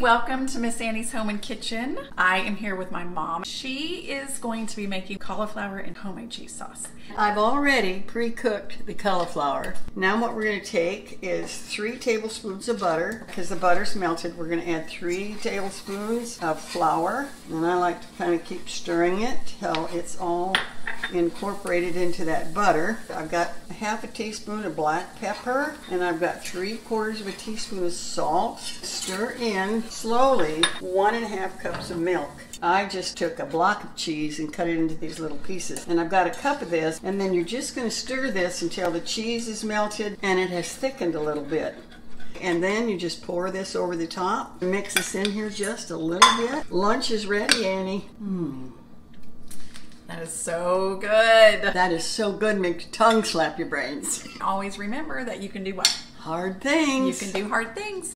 Welcome to Miss Annie's Home and Kitchen. I am here with my mom. She is going to be making cauliflower and homemade cheese sauce. I've already pre-cooked the cauliflower. Now what we're going to take is three tablespoons of butter. Because the butter's melted, we're going to add three tablespoons of flour. And I like to kind of keep stirring it till it's all incorporated into that butter. I've got half a teaspoon of black pepper and I've got three quarters of a teaspoon of salt. Stir in slowly one and a half cups of milk. I just took a block of cheese and cut it into these little pieces. And I've got a cup of this and then you're just going to stir this until the cheese is melted and it has thickened a little bit. And then you just pour this over the top. Mix this in here just a little bit. Lunch is ready, Annie. Mm. That is so good. That is so good, make your tongue slap your brains. Always remember that you can do what? Hard things. You can do hard things.